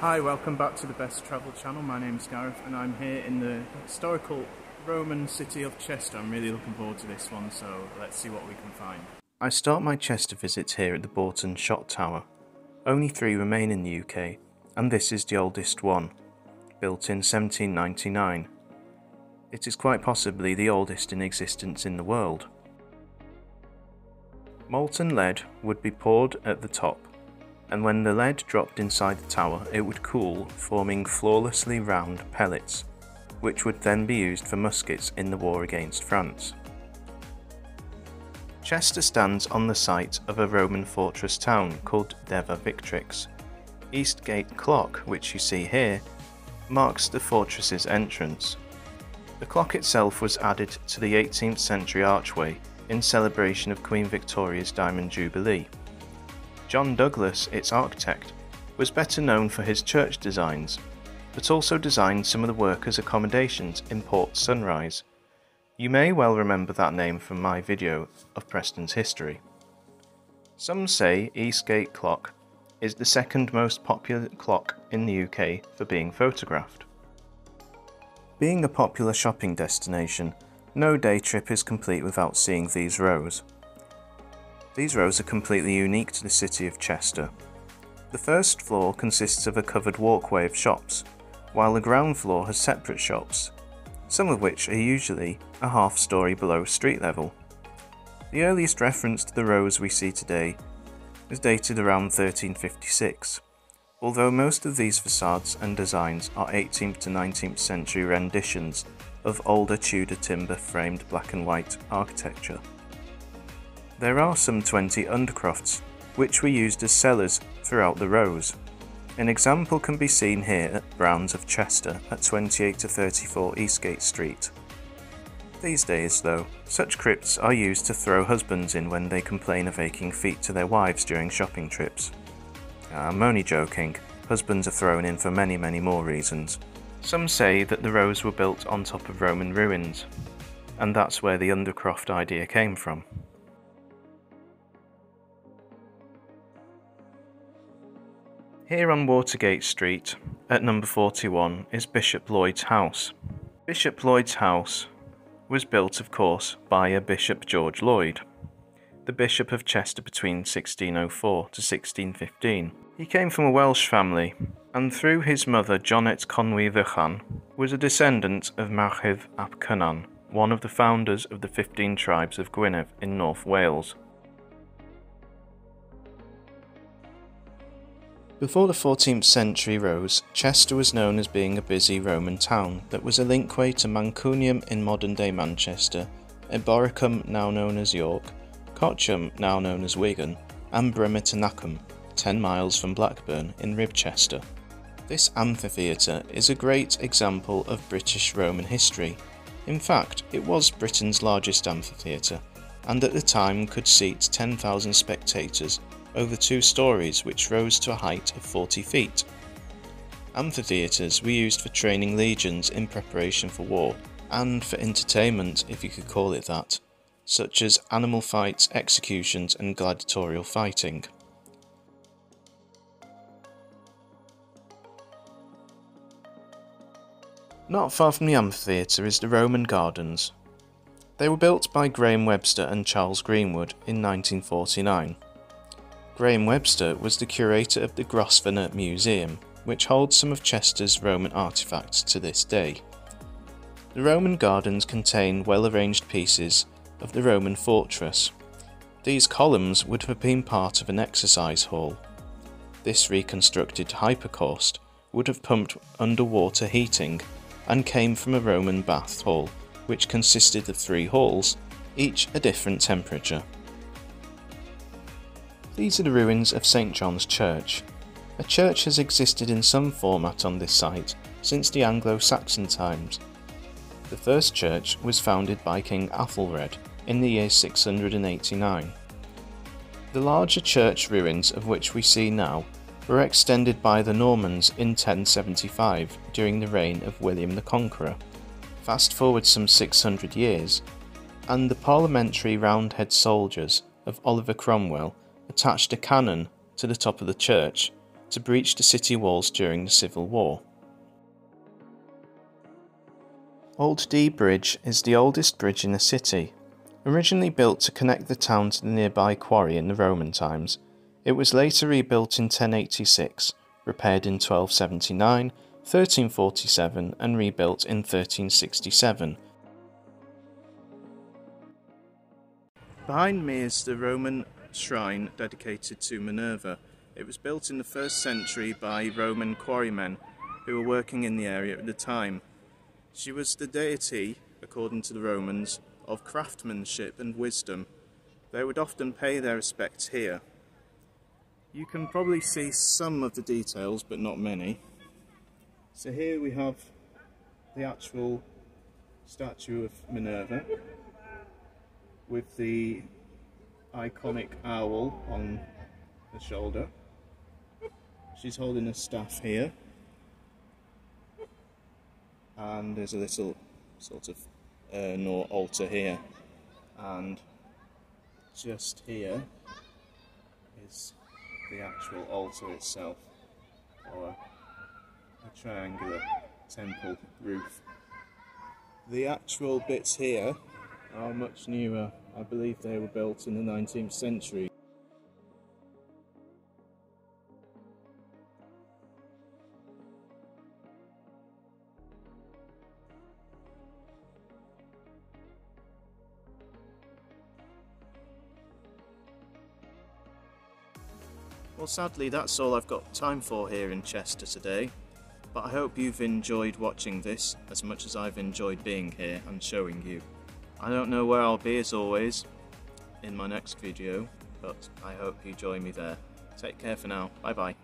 Hi, welcome back to the Best Travel channel. My name is Gareth and I'm here in the historical Roman city of Chester. I'm really looking forward to this one, so let's see what we can find. I start my Chester visits here at the Boughton Shot Tower. Only three remain in the UK, and this is the oldest one, built in 1799. It is quite possibly the oldest in existence in the world. Molten lead would be poured at the top, and when the lead dropped inside the tower, it would cool, forming flawlessly round pellets, which would then be used for muskets in the war against France. Chester stands on the site of a Roman fortress town called Deva Victrix. Eastgate clock, which you see here, marks the fortress's entrance. The clock itself was added to the 18th century archway in celebration of Queen Victoria's Diamond Jubilee. John Douglas, its architect, was better known for his church designs, but also designed some of the workers' accommodations in Port Sunlight. You may well remember that name from my video of Preston's history. Some say Eastgate Clock is the second most popular clock in the UK for being photographed. Being a popular shopping destination, no day trip is complete without seeing these rows. These rows are completely unique to the city of Chester. The first floor consists of a covered walkway of shops, while the ground floor has separate shops, some of which are usually a half story below street level. The earliest reference to the rows we see today is dated around 1356 although most of these facades and designs are 18th to 19th century renditions of older Tudor timber framed black and white architecture. There are some 20 undercrofts, which were used as cellars throughout the rows. An example can be seen here at Brown's of Chester at 28 to 34 Eastgate Street. These days, though, such crypts are used to throw husbands in when they complain of aching feet to their wives during shopping trips. I'm only joking, husbands are thrown in for many, many more reasons. Some say that the rows were built on top of Roman ruins, and that's where the undercroft idea came from. Here on Watergate Street, at number 41, is Bishop Lloyd's house. Bishop Lloyd's house was built, of course, by a Bishop George Lloyd, the Bishop of Chester between 1604 to 1615. He came from a Welsh family, and through his mother Jonet Conwy Vychan, was a descendant of Marchydd ap Cynan, one of the founders of the 15 tribes of Gwynedd in North Wales. Before the 14th century rows, Chester was known as being a busy Roman town that was a linkway to Mancunium in modern-day Manchester, Eboracum now known as York, Coccium, now known as Wigan, and Bremetennacum, 10 miles from Blackburn in Ribchester. This amphitheatre is a great example of British Roman history. In fact, it was Britain's largest amphitheatre, and at the time could seat 10,000 spectators over two stories which rose to a height of 40 feet. Amphitheatres were used for training legions in preparation for war, and for entertainment, if you could call it that such as animal fights, executions, and gladiatorial fighting. Not far from the amphitheatre is the Roman Gardens. They were built by Graham Webster and Charles Greenwood in 1949. Graham Webster was the curator of the Grosvenor Museum, which holds some of Chester's Roman artefacts to this day. The Roman gardens contain well arranged pieces of the Roman fortress. These columns would have been part of an exercise hall. This reconstructed hypocaust would have pumped underwater heating and came from a Roman bath hall, which consisted of three halls, each a different temperature. These are the ruins of St John's Church. A church has existed in some format on this site since the Anglo-Saxon times. The first church was founded by King Athelred in the year 689. The larger church ruins of which we see now were extended by the Normans in 1075 during the reign of William the Conqueror. Fast forward some 600 years, and the parliamentary Roundhead soldiers of Oliver Cromwell attached a cannon to the top of the church, to breach the city walls during the Civil War. Old Dee Bridge is the oldest bridge in the city. Originally built to connect the town to the nearby quarry in the Roman times, it was later rebuilt in 1086, repaired in 1279, 1347 and rebuilt in 1367. Behind me is the Roman shrine dedicated to Minerva. It was built in the first century by Roman quarrymen who were working in the area at the time. She was the deity, according to the Romans, of craftsmanship and wisdom. They would often pay their respects here. You can probably see some of the details, but not many. So here we have the actual statue of Minerva with the iconic owl on the shoulder. She's holding a staff here and there's a little sort of uh, urn or altar here and just here is the actual altar itself or a triangular temple roof. The actual bits here are much newer. I believe they were built in the 19th century. Well sadly that's all I've got time for here in Chester today, but I hope you've enjoyed watching this as much as I've enjoyed being here and showing you. I don't know where I'll be as always in my next video, but I hope you join me there. Take care for now, bye bye.